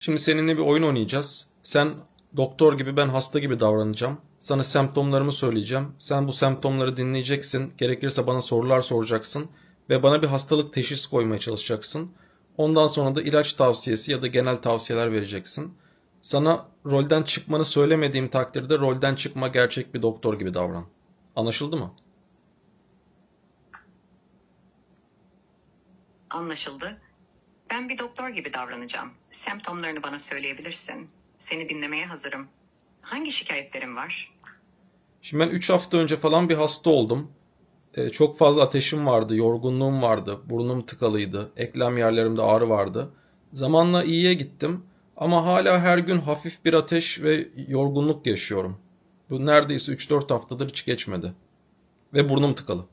Şimdi seninle bir oyun oynayacağız. Sen doktor gibi ben hasta gibi davranacağım. Sana semptomlarımı söyleyeceğim. Sen bu semptomları dinleyeceksin. Gerekirse bana sorular soracaksın. Ve bana bir hastalık teşhis koymaya çalışacaksın. Ondan sonra da ilaç tavsiyesi ya da genel tavsiyeler vereceksin. Sana rolden çıkmanı söylemediğim takdirde rolden çıkma gerçek bir doktor gibi davran. Anlaşıldı mı? Anlaşıldı. Ben bir doktor gibi davranacağım. Semptomlarını bana söyleyebilirsin. Seni dinlemeye hazırım. Hangi şikayetlerin var? Şimdi ben 3 hafta önce falan bir hasta oldum. Ee, çok fazla ateşim vardı, yorgunluğum vardı, burnum tıkalıydı, eklem yerlerimde ağrı vardı. Zamanla iyiye gittim ama hala her gün hafif bir ateş ve yorgunluk yaşıyorum. Bu neredeyse 3-4 haftadır hiç geçmedi. Ve burnum tıkalı.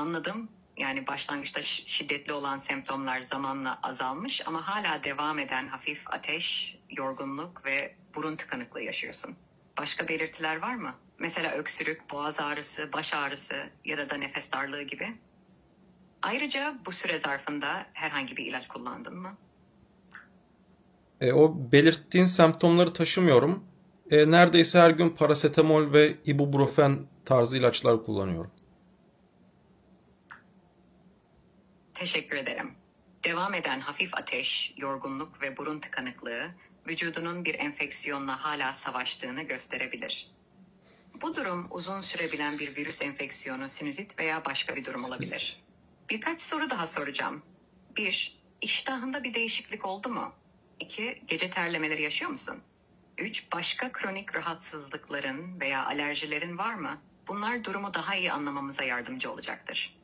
Anladım. Yani başlangıçta şiddetli olan semptomlar zamanla azalmış ama hala devam eden hafif ateş, yorgunluk ve burun tıkanıklığı yaşıyorsun. Başka belirtiler var mı? Mesela öksürük, boğaz ağrısı, baş ağrısı ya da da nefes darlığı gibi. Ayrıca bu süre zarfında herhangi bir ilaç kullandın mı? E, o belirttiğin semptomları taşımıyorum. E, neredeyse her gün parasetamol ve ibuprofen tarzı ilaçlar kullanıyorum. Teşekkür ederim. Devam eden hafif ateş, yorgunluk ve burun tıkanıklığı vücudunun bir enfeksiyonla hala savaştığını gösterebilir. Bu durum uzun sürebilen bir virüs enfeksiyonu, sinüzit veya başka bir durum olabilir. Birkaç soru daha soracağım. 1. İştahında bir değişiklik oldu mu? 2. Gece terlemeleri yaşıyor musun? 3. Başka kronik rahatsızlıkların veya alerjilerin var mı? Bunlar durumu daha iyi anlamamıza yardımcı olacaktır.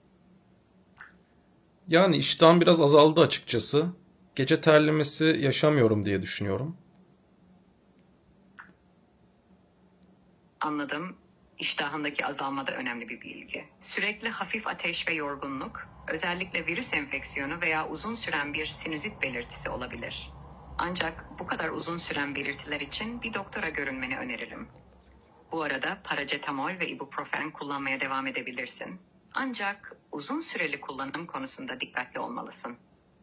Yani iştahım biraz azaldı açıkçası. Gece terlemesi yaşamıyorum diye düşünüyorum. Anladım. İştahındaki azalma da önemli bir bilgi. Sürekli hafif ateş ve yorgunluk, özellikle virüs enfeksiyonu veya uzun süren bir sinüzit belirtisi olabilir. Ancak bu kadar uzun süren belirtiler için bir doktora görünmeni öneririm. Bu arada paracetamol ve ibuprofen kullanmaya devam edebilirsin. Ancak uzun süreli kullanım konusunda dikkatli olmalısın.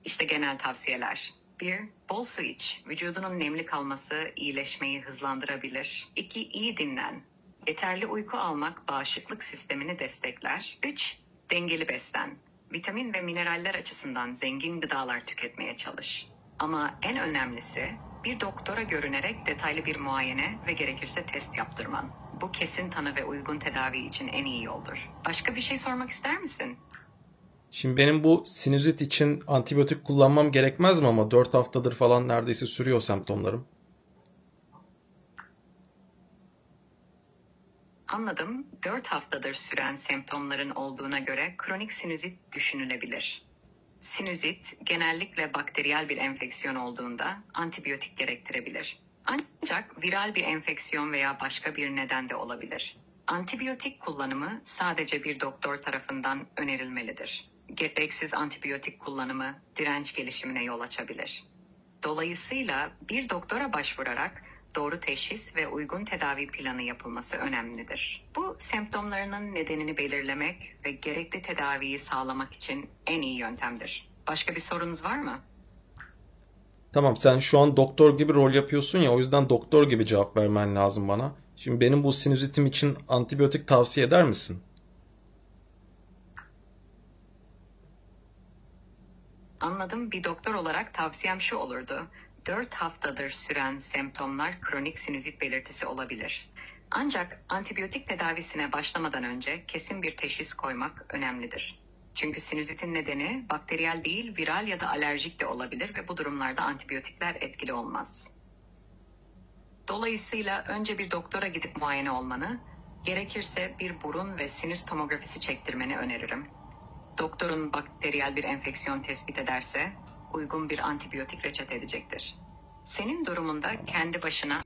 İşte genel tavsiyeler. 1. Bol su iç. Vücudunun nemli kalması iyileşmeyi hızlandırabilir. 2. İyi dinlen. Yeterli uyku almak bağışıklık sistemini destekler. 3. Dengeli beslen. Vitamin ve mineraller açısından zengin gıdalar tüketmeye çalış. Ama en önemlisi bir doktora görünerek detaylı bir muayene ve gerekirse test yaptırman. Bu kesin tanı ve uygun tedavi için en iyi yoldur. Başka bir şey sormak ister misin? Şimdi benim bu sinüzit için antibiyotik kullanmam gerekmez mi ama 4 haftadır falan neredeyse sürüyor semptomlarım. Anladım. 4 haftadır süren semptomların olduğuna göre kronik sinüzit düşünülebilir. Sinüzit genellikle bakteriyel bir enfeksiyon olduğunda antibiyotik gerektirebilir. Ancak viral bir enfeksiyon veya başka bir neden de olabilir. Antibiyotik kullanımı sadece bir doktor tarafından önerilmelidir. Gereksiz antibiyotik kullanımı direnç gelişimine yol açabilir. Dolayısıyla bir doktora başvurarak doğru teşhis ve uygun tedavi planı yapılması önemlidir. Bu semptomlarının nedenini belirlemek ve gerekli tedaviyi sağlamak için en iyi yöntemdir. Başka bir sorunuz var mı? Tamam sen şu an doktor gibi rol yapıyorsun ya o yüzden doktor gibi cevap vermen lazım bana. Şimdi benim bu sinüzitim için antibiyotik tavsiye eder misin? Anladım. Bir doktor olarak tavsiyem şu olurdu. 4 haftadır süren semptomlar kronik sinüzit belirtisi olabilir. Ancak antibiyotik tedavisine başlamadan önce kesin bir teşhis koymak önemlidir. Çünkü sinüzitin nedeni bakteriyel değil, viral ya da alerjik de olabilir ve bu durumlarda antibiyotikler etkili olmaz. Dolayısıyla önce bir doktora gidip muayene olmanı, gerekirse bir burun ve sinüs tomografisi çektirmeni öneririm. Doktorun bakteriyel bir enfeksiyon tespit ederse uygun bir antibiyotik reçete edecektir. Senin durumunda kendi başına